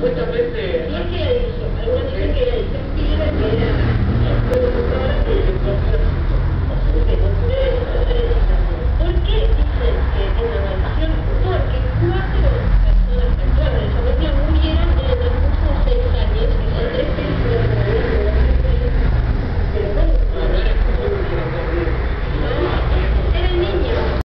supuestamente...